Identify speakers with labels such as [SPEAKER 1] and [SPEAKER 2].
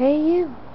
[SPEAKER 1] Hey you.